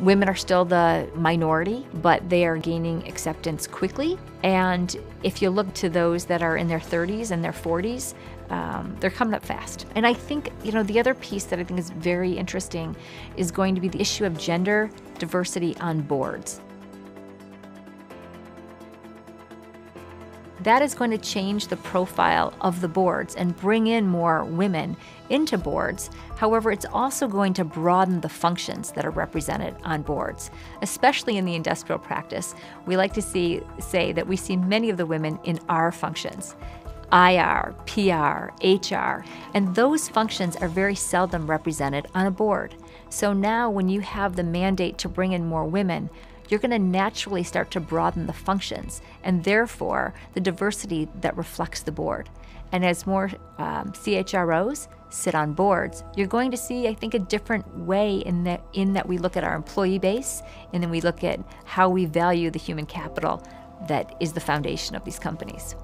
Women are still the minority, but they are gaining acceptance quickly. And if you look to those that are in their 30s and their 40s, um, they're coming up fast. And I think, you know, the other piece that I think is very interesting is going to be the issue of gender diversity on boards. That is going to change the profile of the boards and bring in more women into boards. However, it's also going to broaden the functions that are represented on boards, especially in the industrial practice. We like to see say that we see many of the women in our functions. IR, PR, HR, and those functions are very seldom represented on a board. So now, when you have the mandate to bring in more women, you're going to naturally start to broaden the functions and therefore the diversity that reflects the board. And as more um, CHROs sit on boards, you're going to see, I think, a different way in that, in that we look at our employee base and then we look at how we value the human capital that is the foundation of these companies.